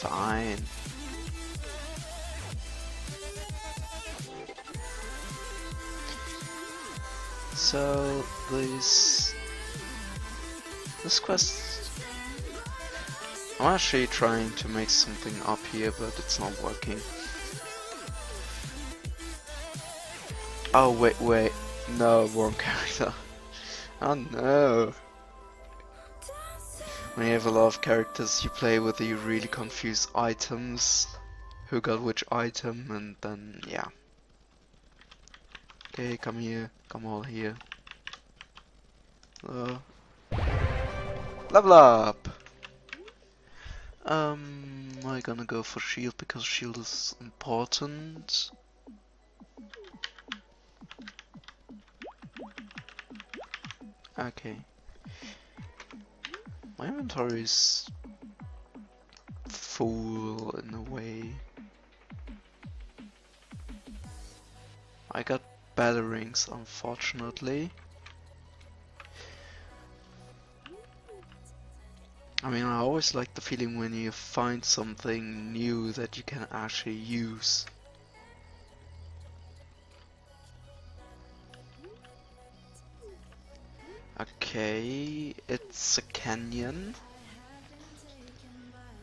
fine. So this this quest I'm actually trying to make something up here but it's not working. Oh wait wait no wrong character. Oh no. When you have a lot of characters you play with you really confuse items who got which item and then yeah. Okay, come here. Come all here. Uh, level up! Um, I'm gonna go for shield because shield is important. Okay. My inventory is full in a way. I got better rings, unfortunately. I mean, I always like the feeling when you find something new that you can actually use. Okay, it's a canyon.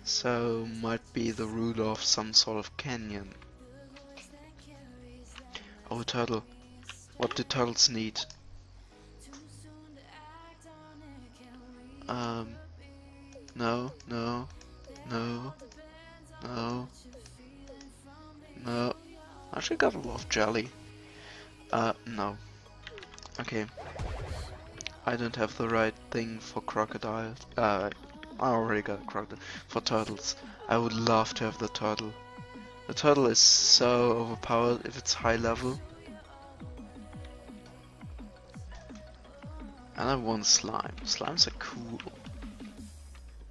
So, might be the ruler of some sort of canyon. Oh, turtle. What do turtles need? Um, no, no, no, no, no. I actually got a lot of jelly. Uh, no. Okay. I don't have the right thing for crocodile. Uh, I already got crocodile. For turtles. I would love to have the turtle. The turtle is so overpowered if it's high level. And I want slime. Slimes are cool.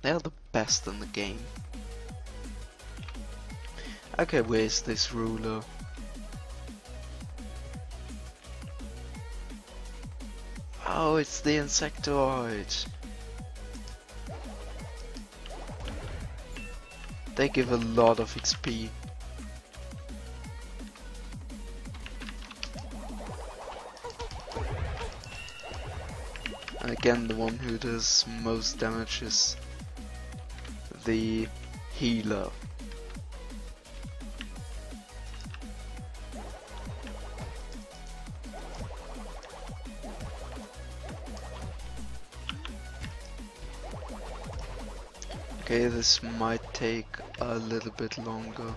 They are the best in the game. Okay, where's this ruler? Oh, it's the insectoid. They give a lot of XP. Again, the one who does most damage is the healer. This might take a little bit longer.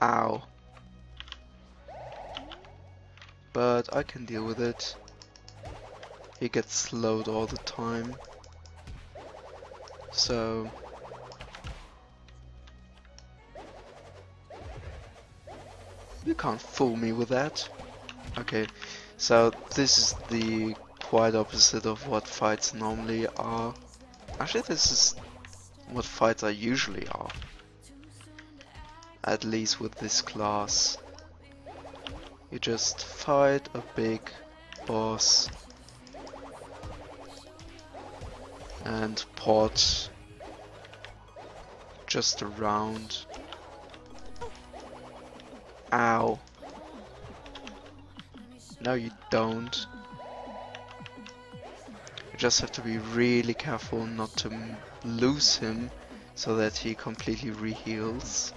Ow but I can deal with it. He gets slowed all the time. So... You can't fool me with that. Okay, so this is the quite opposite of what fights normally are. Actually, this is what fights are usually are. At least with this class. You just fight a big boss and port just around. Ow. No you don't. You just have to be really careful not to lose him so that he completely reheals.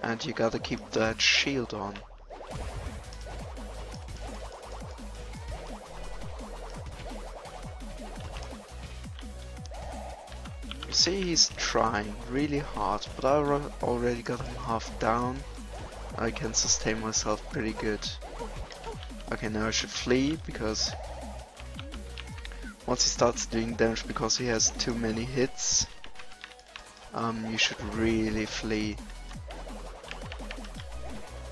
And you gotta keep that shield on. see he's trying really hard, but I already got him half down. I can sustain myself pretty good. Okay, now I should flee, because once he starts doing damage because he has too many hits, um, you should really flee.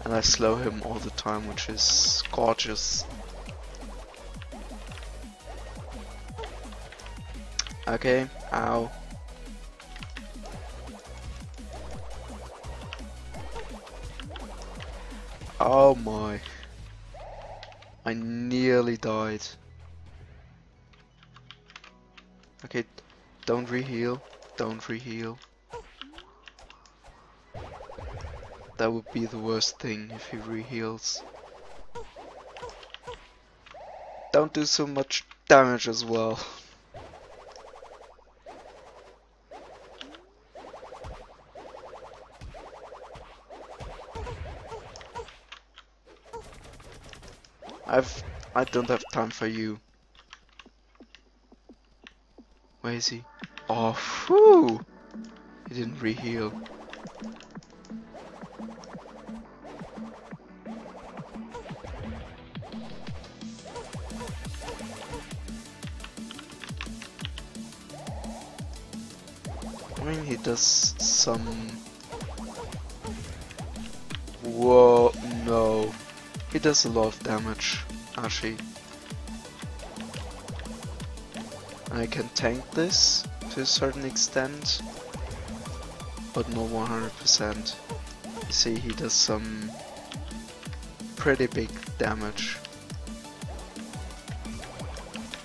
And I slow him all the time, which is gorgeous. Okay, ow. Oh my. I nearly died. Okay, Don't reheal. Don't reheal. That would be the worst thing if he reheals. Don't do so much damage as well. I've I don't have time for you. Where is he? Oh! He didn't reheal. I mean, he does some... Whoa, no. He does a lot of damage, actually. I can tank this to a certain extent, but not 100%. You see, he does some pretty big damage.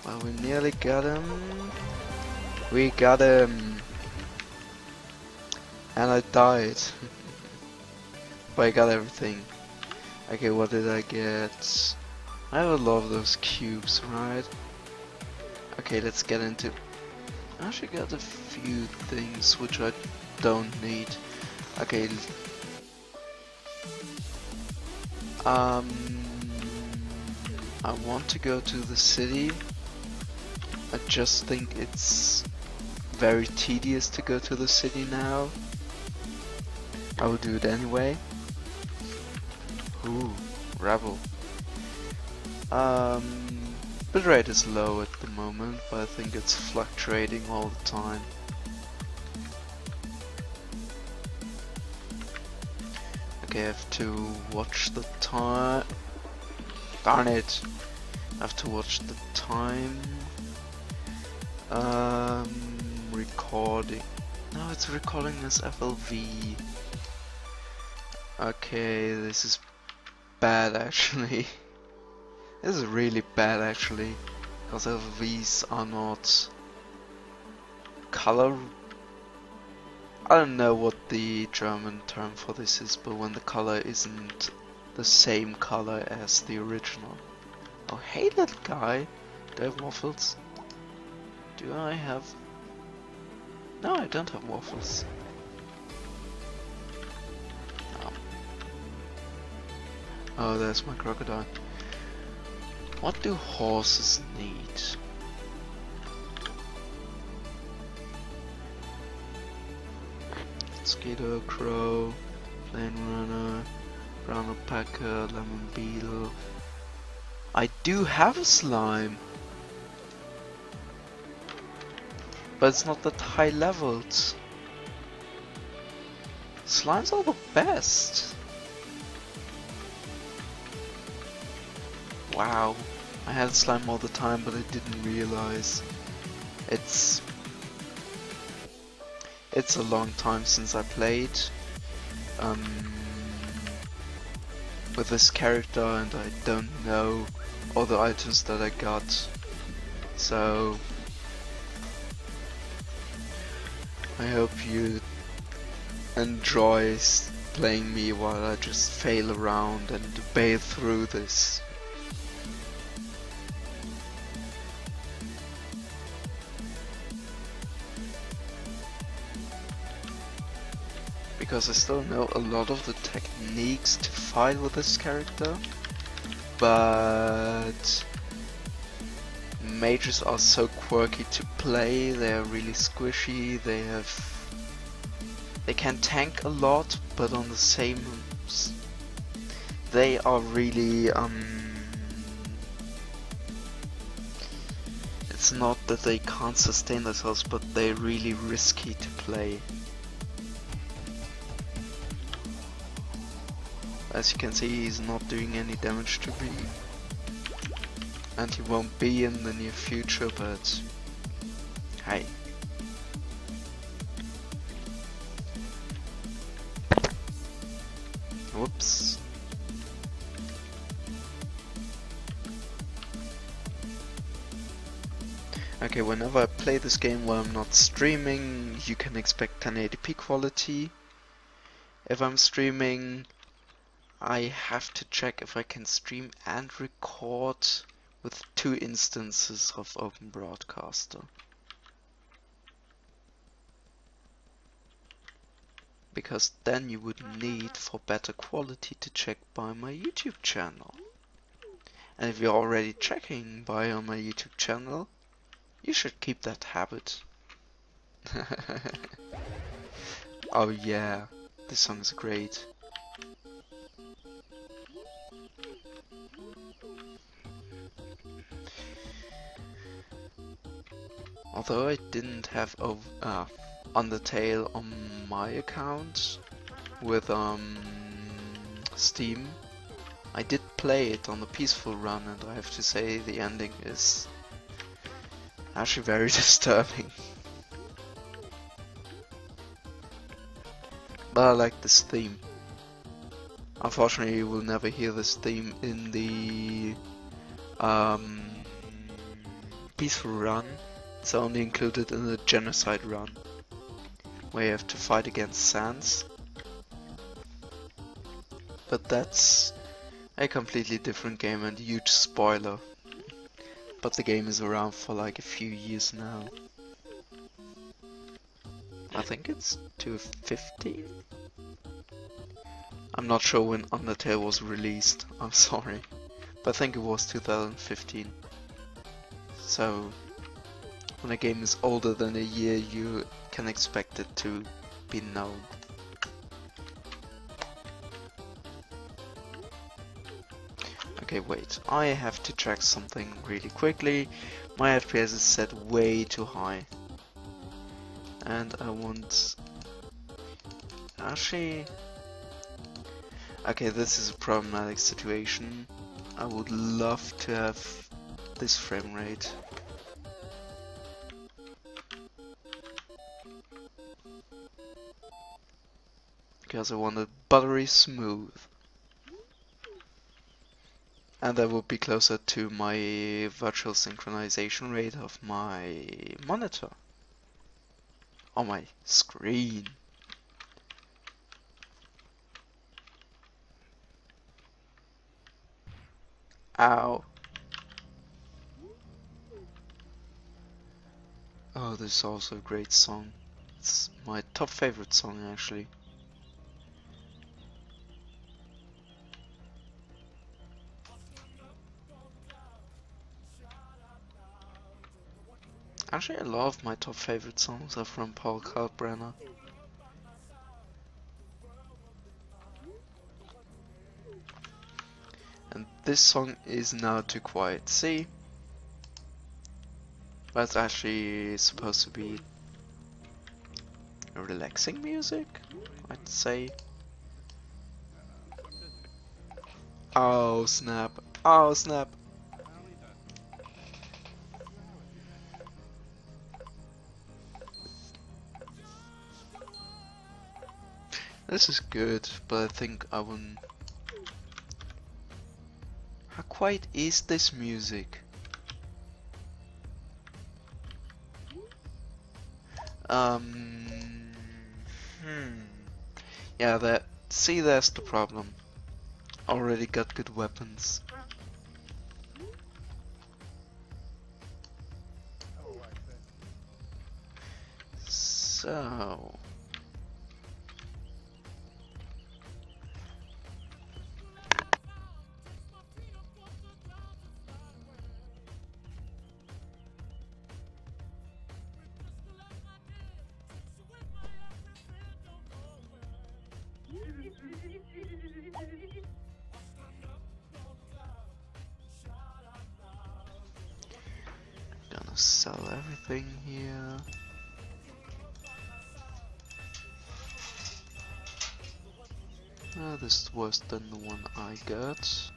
Well, we nearly got him. We got him. And I died. but I got everything. Okay, what did I get? I lot of those cubes, right? Okay, let's get into... I actually got a few things which I don't need. Okay. Um... I want to go to the city. I just think it's very tedious to go to the city now. I will do it anyway. Ooh, Rebel. Um, bitrate is low the moment, but I think it's fluctuating all the time. Okay, I have to watch the time. Darn it! I have to watch the time. Um, recording. No, it's recording as FLV. Okay, this is bad actually. this is really bad actually. Because these are not color. I don't know what the German term for this is, but when the color isn't the same color as the original. Oh hey little guy, do I have waffles? Do I have... No, I don't have waffles. Oh, there's my crocodile. What do horses need? Mosquito, crow, plain runner, brown alpaca, lemon beetle. I do have a slime. But it's not that high leveled. Slimes are the best. Wow. I had slime all the time, but I didn't realize. It's... It's a long time since I played. Um, with this character and I don't know all the items that I got. So... I hope you enjoy playing me while I just fail around and bathe through this. Because I still know a lot of the techniques to fight with this character, but mages are so quirky to play, they are really squishy, they have... They can tank a lot, but on the same... They are really... um. It's not that they can't sustain themselves, but they're really risky to play. As you can see he's not doing any damage to me. And he won't be in the near future, but... Hey. Whoops. Okay, whenever I play this game while I'm not streaming, you can expect 1080p quality. If I'm streaming, I have to check if I can stream and record with two instances of Open Broadcaster. Because then you would need for better quality to check by my YouTube channel. And if you're already checking by on my YouTube channel, you should keep that habit. oh yeah, this song is great. Although I didn't have uh, Undertale on my account with um, Steam, I did play it on the peaceful run and I have to say the ending is actually very disturbing. But I like this theme. Unfortunately you will never hear this theme in the um, peaceful run. It's only included in the genocide run. Where you have to fight against Sans. But that's a completely different game and huge spoiler but the game is around for like a few years now. I think it's 215? I'm not sure when Undertale was released, I'm sorry, but I think it was 2015. So, when a game is older than a year, you can expect it to be known. Okay, wait. I have to check something really quickly. My FPS is set way too high. And I want... Actually... Okay, this is a problematic situation. I would love to have this frame rate. Because I want it buttery smooth and that would be closer to my virtual synchronization rate of my monitor on my screen. Ow. Oh, this is also a great song. It's my top favorite song actually. Actually, a lot of my top favorite songs are from Paul Kalkbrenner. And this song is now too quiet. See? That's actually supposed to be relaxing music, I'd say. Oh snap. Oh snap. This is good, but I think I wouldn't... How quiet is this music? Um... Hmm... Yeah, that... See, that's the problem. Already got good weapons. So... sell everything here. Uh, this is worse than the one I got.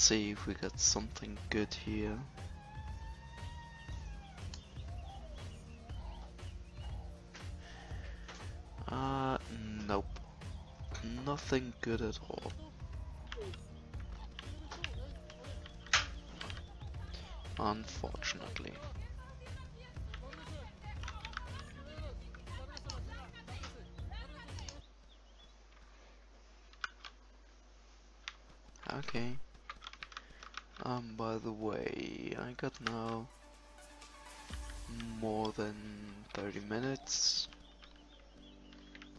See if we got something good here. Uh, nope. Nothing good at all. Unfortunately. Okay. Um, by the way, I got now more than 30 minutes.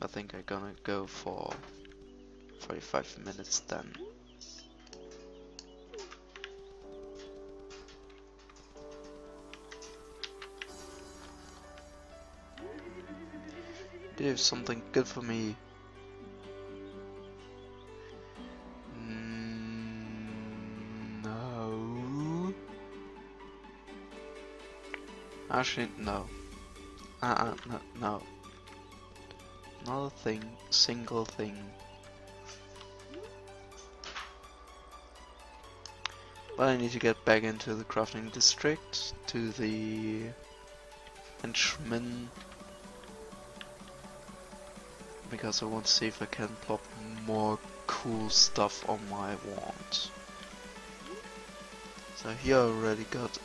I think I'm gonna go for 45 minutes then. Do something good for me. Actually, no. Uh-uh, no, no. Not a thing, single thing. But I need to get back into the crafting district, to the henchmen, because I want to see if I can plop more cool stuff on my wand. So here I already got...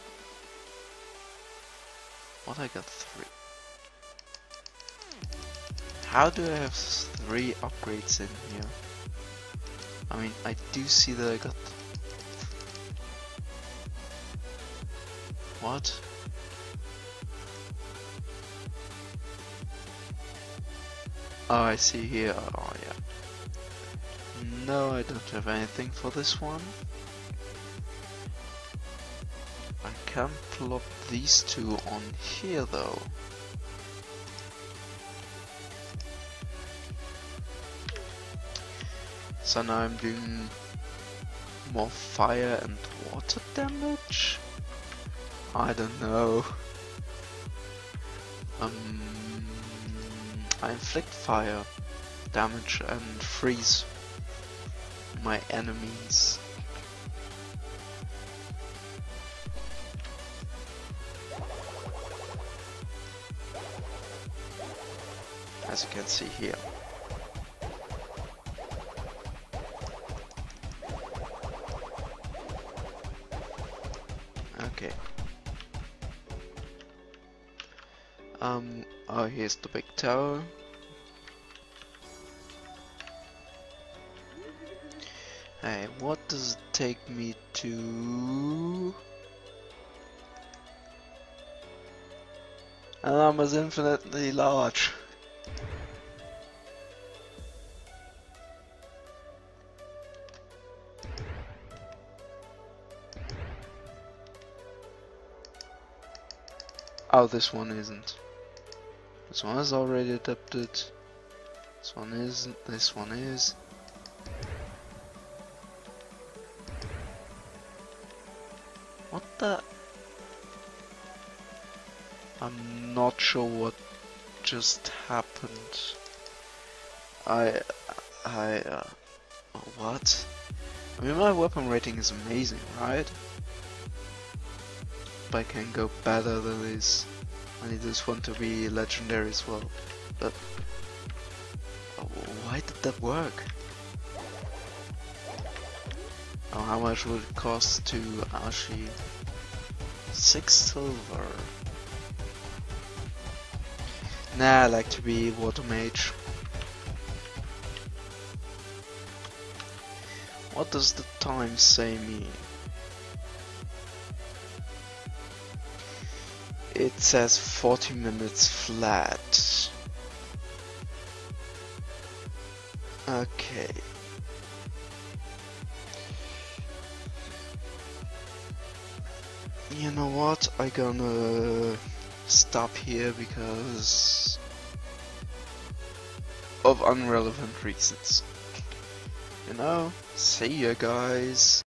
What I got? Three. How do I have three upgrades in here? I mean, I do see that I got... What? Oh, I see here. Oh, yeah. No, I don't have anything for this one. I can't plop these two on here, though. So now I'm doing more fire and water damage? I don't know. Um, I inflict fire damage and freeze my enemies. As you can see here. Okay. Um, oh, here's the big tower. Hey, what does it take me to... Alarm is infinitely large. Oh, this one isn't. This one is already adapted. This one isn't. This one is. What the? I'm not sure what just happened. I, I, uh, what? I mean, my weapon rating is amazing, right? But I can go better than this. I need this one to be legendary as well. But oh, why did that work? Oh, how much would it cost to Ashi? Six silver. Nah, I like to be water mage. What does the time say me? It says 40 minutes flat. Okay. You know what? I gonna stop here because of unrelevant reasons. You know, see ya guys.